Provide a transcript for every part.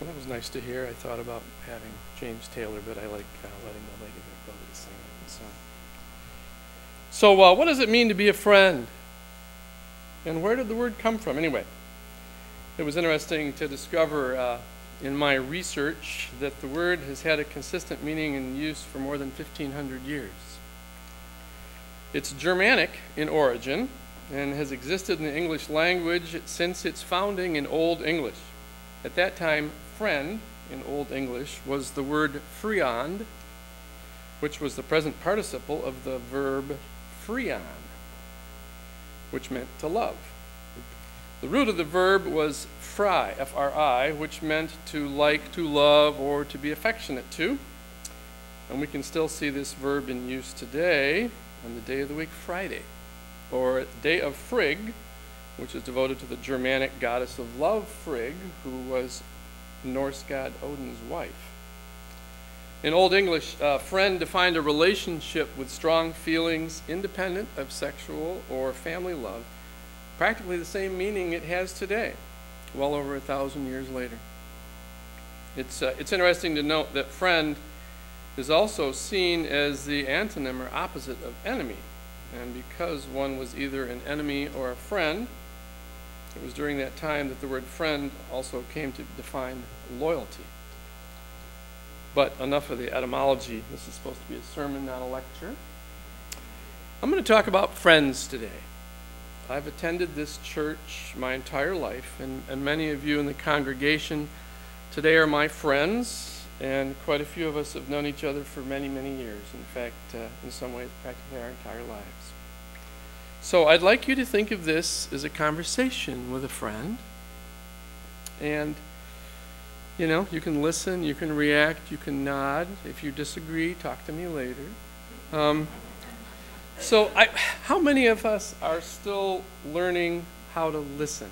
Well, that was nice to hear. I thought about having James Taylor, but I like uh, letting the lady that wrote it sing it. So, so uh, what does it mean to be a friend? And where did the word come from? Anyway, it was interesting to discover uh, in my research that the word has had a consistent meaning and use for more than 1,500 years. It's Germanic in origin and has existed in the English language since its founding in Old English. At that time, friend in Old English was the word friand, which was the present participle of the verb frian, which meant to love. The root of the verb was fry, F R I, which meant to like, to love, or to be affectionate to. And we can still see this verb in use today on the day of the week, Friday, or day of Frigg, which is devoted to the Germanic goddess of love, Frigg, who was Norse god Odin's wife. In Old English, uh, friend defined a relationship with strong feelings independent of sexual or family love, practically the same meaning it has today, well over a thousand years later. It's, uh, it's interesting to note that friend is also seen as the antonym or opposite of enemy. And because one was either an enemy or a friend, it was during that time that the word friend also came to define loyalty. But enough of the etymology. This is supposed to be a sermon, not a lecture. I'm going to talk about friends today. I've attended this church my entire life, and, and many of you in the congregation today are my friends, and quite a few of us have known each other for many, many years. In fact, uh, in some ways, practically our entire lives. So I'd like you to think of this as a conversation with a friend. And, you know, you can listen, you can react, you can nod. If you disagree, talk to me later. Um, so, I, how many of us are still learning how to listen?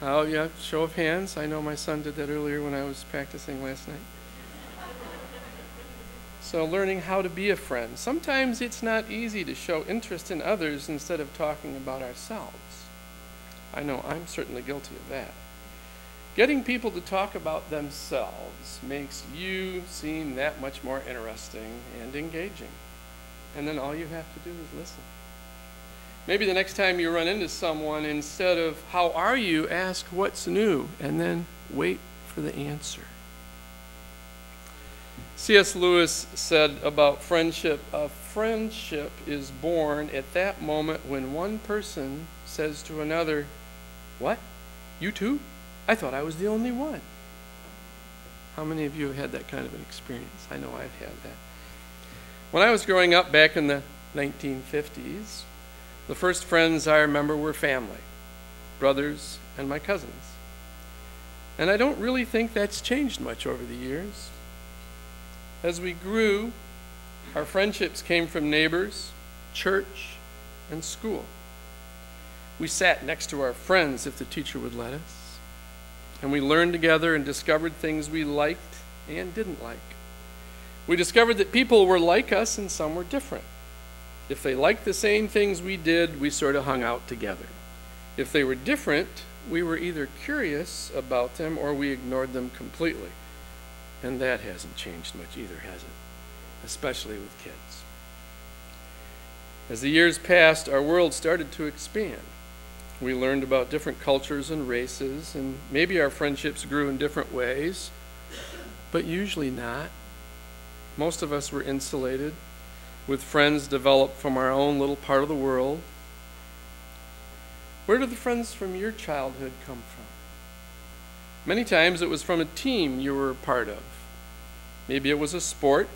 Oh, yeah, show of hands. I know my son did that earlier when I was practicing last night. So, learning how to be a friend. Sometimes it's not easy to show interest in others instead of talking about ourselves. I know I'm certainly guilty of that. Getting people to talk about themselves makes you seem that much more interesting and engaging. And then all you have to do is listen. Maybe the next time you run into someone, instead of, How are you? ask, What's new? and then wait for the answer. C.S. Lewis said about friendship a friendship is born at that moment when one person says to another, What? You too? I thought I was the only one. How many of you have had that kind of an experience? I know I've had that. When I was growing up back in the 1950s, the first friends I remember were family, brothers, and my cousins. And I don't really think that's changed much over the years. As we grew, our friendships came from neighbors, church, and school. We sat next to our friends if the teacher would let us, and we learned together and discovered things we liked and didn't like. We discovered that people were like us and some were different. If they liked the same things we did, we sort of hung out together. If they were different, we were either curious about them or we ignored them completely. And that hasn't changed much either, has it? Especially with kids. As the years passed, our world started to expand. We learned about different cultures and races, and maybe our friendships grew in different ways, but usually not. Most of us were insulated, with friends developed from our own little part of the world. Where did the friends from your childhood come from? Many times it was from a team you were a part of. Maybe it was a sport.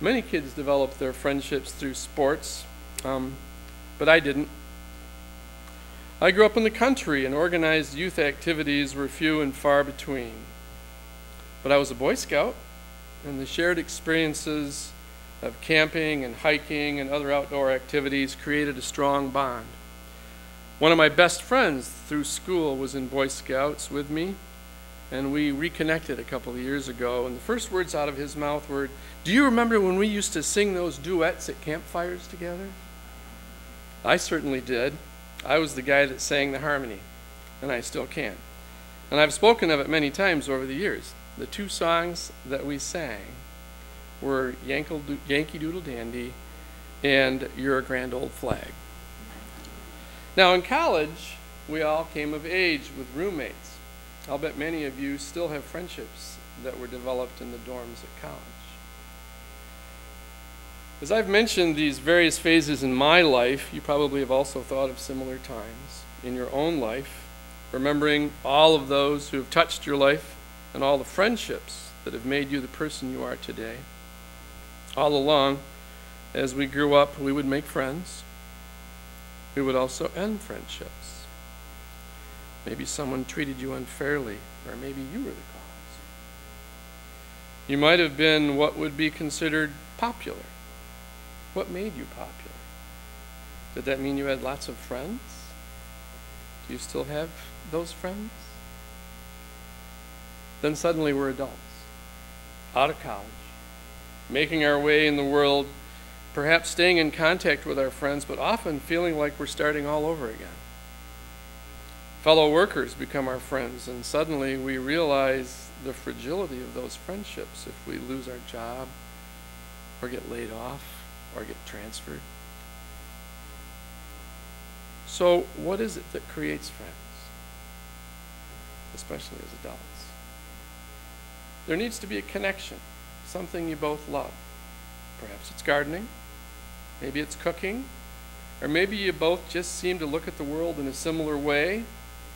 Many kids develop their friendships through sports, um, but I didn't. I grew up in the country, and organized youth activities were few and far between. But I was a Boy Scout, and the shared experiences of camping and hiking and other outdoor activities created a strong bond. One of my best friends through school was in Boy Scouts with me, and we reconnected a couple of years ago. And the first words out of his mouth were, Do you remember when we used to sing those duets at campfires together? I certainly did. I was the guy that sang the harmony, and I still can. And I've spoken of it many times over the years. The two songs that we sang were Yankee Doodle Dandy and You're a Grand Old Flag. Now, in college, we all came of age with roommates. I'll bet many of you still have friendships that were developed in the dorms at college. As I've mentioned these various phases in my life, you probably have also thought of similar times in your own life, remembering all of those who have touched your life and all the friendships that have made you the person you are today. All along, as we grew up, we would make friends. We would also end friendships. Maybe someone treated you unfairly, or maybe you were the cause. You might have been what would be considered popular what made you popular? Did that mean you had lots of friends? Do you still have those friends? Then suddenly we're adults, out of college, making our way in the world, perhaps staying in contact with our friends, but often feeling like we're starting all over again. Fellow workers become our friends, and suddenly we realize the fragility of those friendships if we lose our job or get laid off or get transferred. So, what is it that creates friends, especially as adults? There needs to be a connection, something you both love. Perhaps it's gardening, maybe it's cooking, or maybe you both just seem to look at the world in a similar way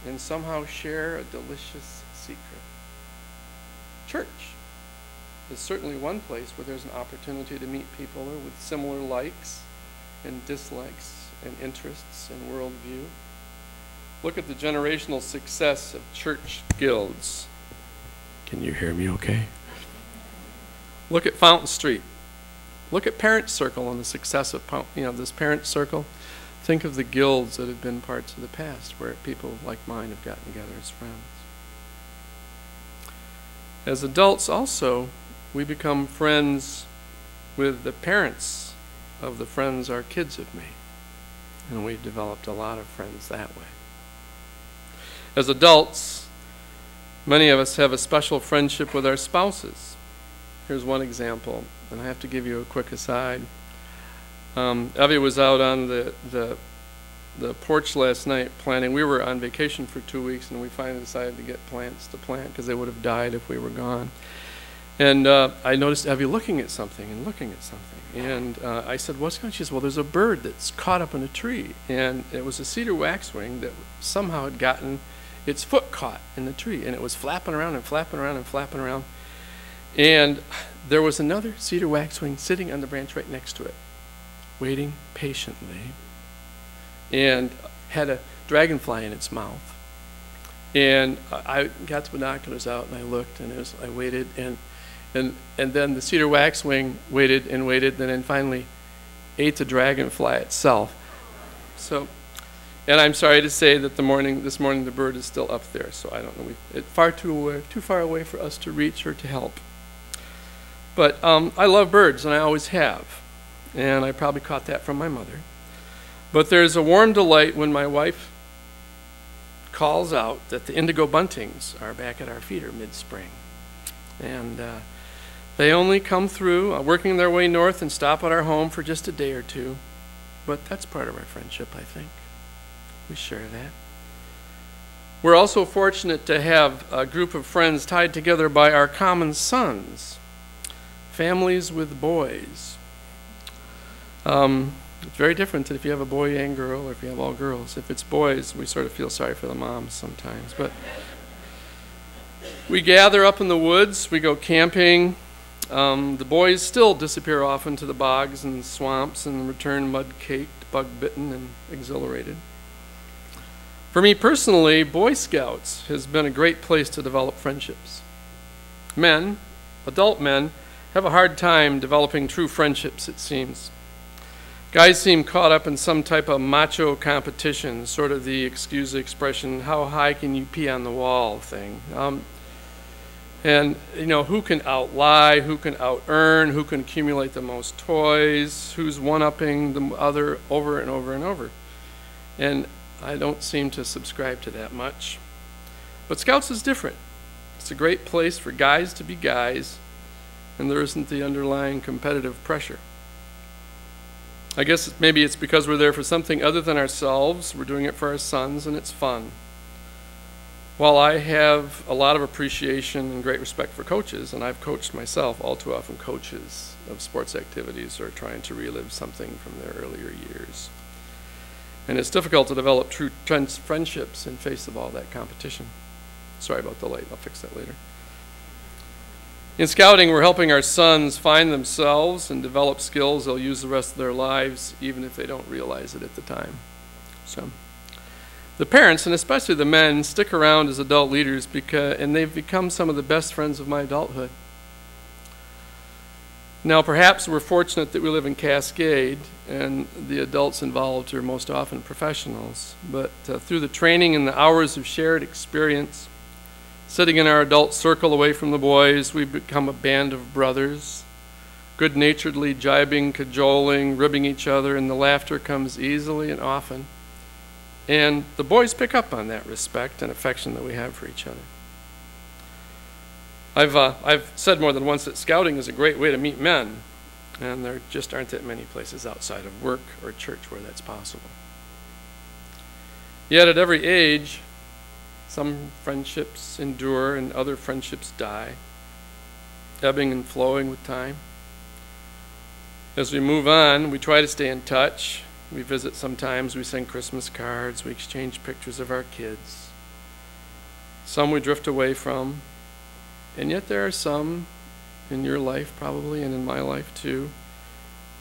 and somehow share a delicious secret. Church is certainly one place where there's an opportunity to meet people with similar likes and dislikes and interests and worldview. Look at the generational success of church guilds. Can you hear me okay? Look at Fountain Street. Look at Parent Circle and the success of you know this Parent Circle. Think of the guilds that have been parts of the past where people like mine have gotten together as friends. As adults also, we become friends with the parents of the friends our kids have made. And we've developed a lot of friends that way. As adults, many of us have a special friendship with our spouses. Here's one example, and I have to give you a quick aside. Um, Evie was out on the, the, the porch last night planting. We were on vacation for two weeks, and we finally decided to get plants to plant because they would have died if we were gone. And uh, I noticed Evie looking at something and looking at something. And uh, I said, What's going on? She says, Well, there's a bird that's caught up in a tree. And it was a cedar waxwing that somehow had gotten its foot caught in the tree. And it was flapping around and flapping around and flapping around. And there was another cedar waxwing sitting on the branch right next to it, waiting patiently, and had a dragonfly in its mouth. And I got the binoculars out and I looked and was, I waited and and, and then the cedar waxwing waited and waited and then finally ate the dragonfly itself. So, and I'm sorry to say that the morning, this morning the bird is still up there, so I don't know, it's far too, away, too far away for us to reach or to help. But um, I love birds, and I always have. And I probably caught that from my mother. But there's a warm delight when my wife calls out that the indigo buntings are back at our feeder mid-spring. And uh, they only come through, uh, working their way north and stop at our home for just a day or two. But that's part of our friendship, I think. We share that. We're also fortunate to have a group of friends tied together by our common sons, families with boys. Um, it's very different if you have a boy and girl or if you have all girls. If it's boys, we sort of feel sorry for the moms sometimes. But we gather up in the woods, we go camping, um, the boys still disappear off into the bogs and swamps and return mud-caked, bug-bitten, and exhilarated. For me personally, Boy Scouts has been a great place to develop friendships. Men, adult men, have a hard time developing true friendships, it seems. Guys seem caught up in some type of macho competition, sort of the, excuse expression, how high can you pee on the wall thing. Um, and you know who can outlie, who can out earn, who can accumulate the most toys, who's one upping the other over and over and over. And I don't seem to subscribe to that much. But Scouts is different. It's a great place for guys to be guys, and there isn't the underlying competitive pressure. I guess maybe it's because we're there for something other than ourselves. We're doing it for our sons, and it's fun. While I have a lot of appreciation and great respect for coaches, and I've coached myself, all too often coaches of sports activities are trying to relive something from their earlier years. And it's difficult to develop true friendships in face of all that competition. Sorry about the light, I'll fix that later. In scouting, we're helping our sons find themselves and develop skills they'll use the rest of their lives, even if they don't realize it at the time. So, the parents, and especially the men, stick around as adult leaders because, and they've become some of the best friends of my adulthood. Now, perhaps we're fortunate that we live in Cascade, and the adults involved are most often professionals. But uh, through the training and the hours of shared experience, sitting in our adult circle away from the boys, we become a band of brothers, good naturedly jibing, cajoling, ribbing each other, and the laughter comes easily and often. And the boys pick up on that respect and affection that we have for each other. I've, uh, I've said more than once that scouting is a great way to meet men, and there just aren't that many places outside of work or church where that's possible. Yet at every age, some friendships endure and other friendships die, ebbing and flowing with time. As we move on, we try to stay in touch. We visit sometimes, we send Christmas cards, we exchange pictures of our kids. Some we drift away from, and yet there are some in your life probably and in my life too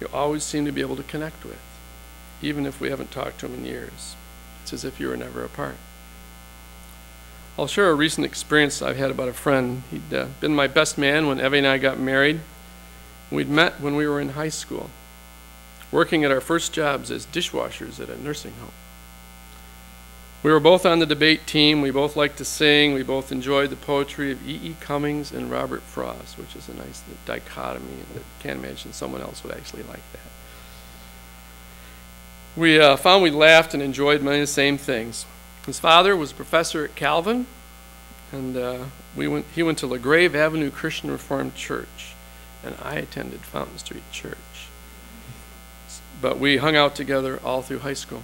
you always seem to be able to connect with, even if we haven't talked to them in years. It's as if you were never apart. I'll share a recent experience I've had about a friend. He'd uh, been my best man when Evie and I got married. We'd met when we were in high school, working at our first jobs as dishwashers at a nursing home. We were both on the debate team. We both liked to sing. We both enjoyed the poetry of E. E. Cummings and Robert Frost, which is a nice dichotomy that can't imagine someone else would actually like that. We uh, found we laughed and enjoyed many of the same things. His father was a professor at Calvin, and uh, we went, he went to LaGrave Avenue Christian Reformed Church, and I attended Fountain Street Church. But we hung out together all through high school.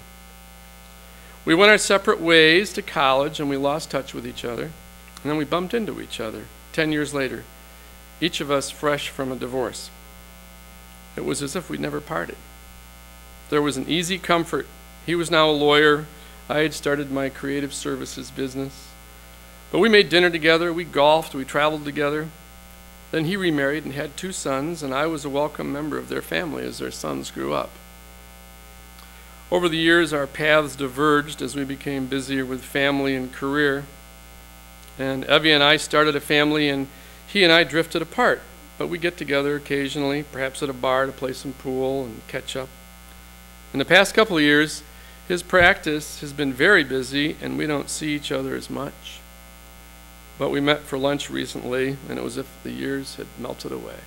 We went our separate ways to college and we lost touch with each other. And then we bumped into each other 10 years later, each of us fresh from a divorce. It was as if we'd never parted. There was an easy comfort. He was now a lawyer. I had started my creative services business. But we made dinner together, we golfed, we traveled together. Then he remarried and had two sons, and I was a welcome member of their family as their sons grew up. Over the years, our paths diverged as we became busier with family and career. And Evie and I started a family, and he and I drifted apart. But we get together occasionally, perhaps at a bar to play some pool and catch up. In the past couple of years, his practice has been very busy, and we don't see each other as much. But we met for lunch recently, and it was as if the years had melted away.